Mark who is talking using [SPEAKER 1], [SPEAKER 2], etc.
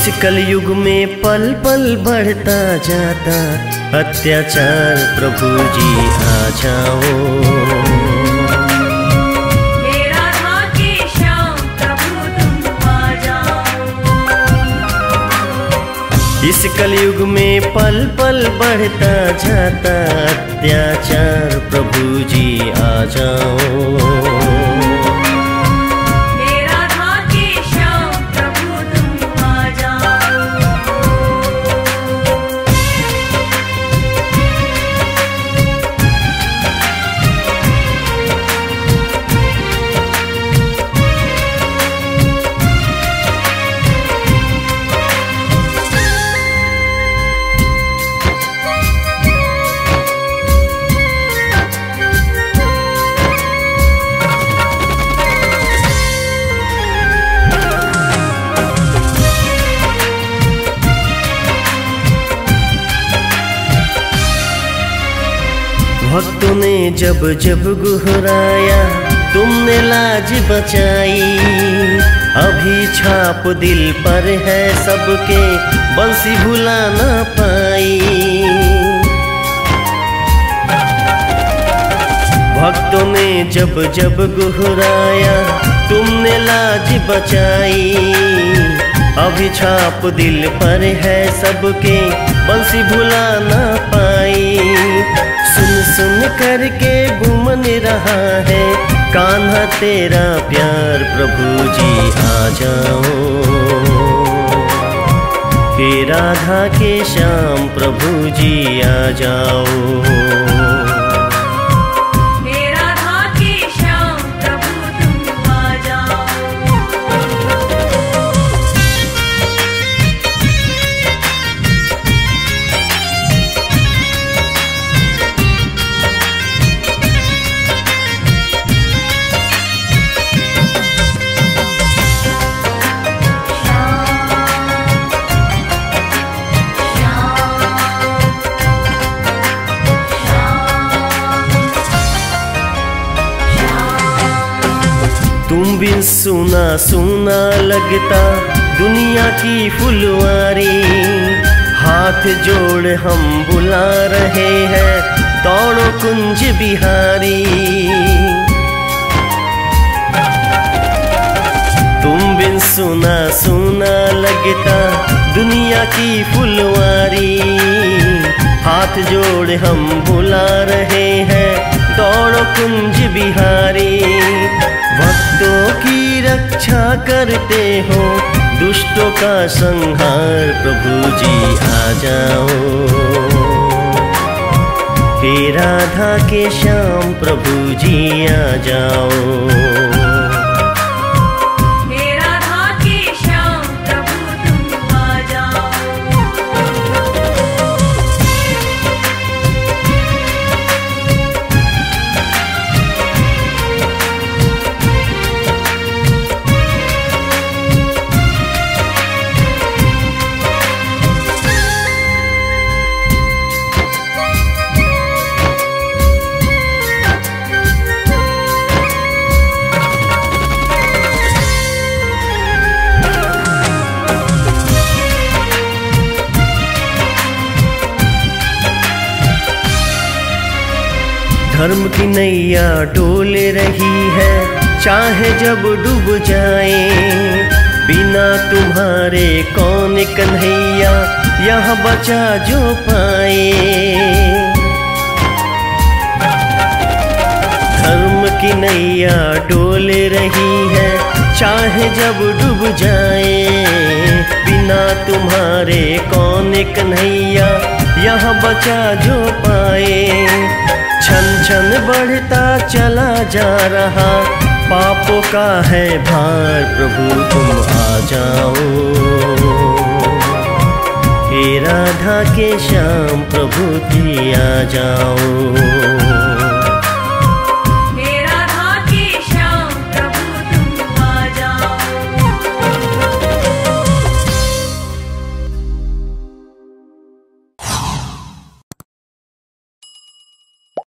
[SPEAKER 1] इस कलयुग में पल पल बढ़ता जाता अत्याचार प्रभु जी आ जाओ। इस कलयुग में पल पल बढ़ता जाता अत्याचार प्रभु जी आ जाओ। भक्तों ने जब जब गुहराया, तुमने लाज बचाई। अभी छाप दिल पर है सबके, बंसी भुला ना पाई। भक्तों ने जब जब गुहराया, तुमने लाज बचाई। अभी छाप दिल पर है सबके, बंसी भुला ना पाई। करके घूमन रहा है। कान्हा तेरा प्यार प्रभु जी, आ जाओ। हे राधा के श्याम प्रभु जी, आ जाओ।
[SPEAKER 2] तुम
[SPEAKER 1] भी सुना सुना लगता, दुनिया की फुलवारी। हाथ जोड़ हम बुला रहे हैं, दौड़ो कुंज बिहारी। तुम बिन सुना सुना लगता, दुनिया की फुलवारी। हाथ जोड़ हम बुला रहे हैं, दौड़ो कुंज बिहारी। भक्तों की रक्षा करते हो, दुष्टों का संहार प्रभु जी आ जाओ। हे राधा के श्याम प्रभु जी आ जाओ। धर्म की नैया डोल रही है। चाहे जब डूब जाए, बिना तुम्हारे कौन कन्हैया यहाँ बचा जो पाए। धर्म की नैया डोल रही है। चाहे जब डूब जाए, बिना तुम्हारे कौन कन्हैया यह बचा जो पाए। बढ़ता चला जा रहा। पापों का है भार, प्रभु तुम आ जाओ। हे राधा के श्याम, प्रभु की आ जाओ।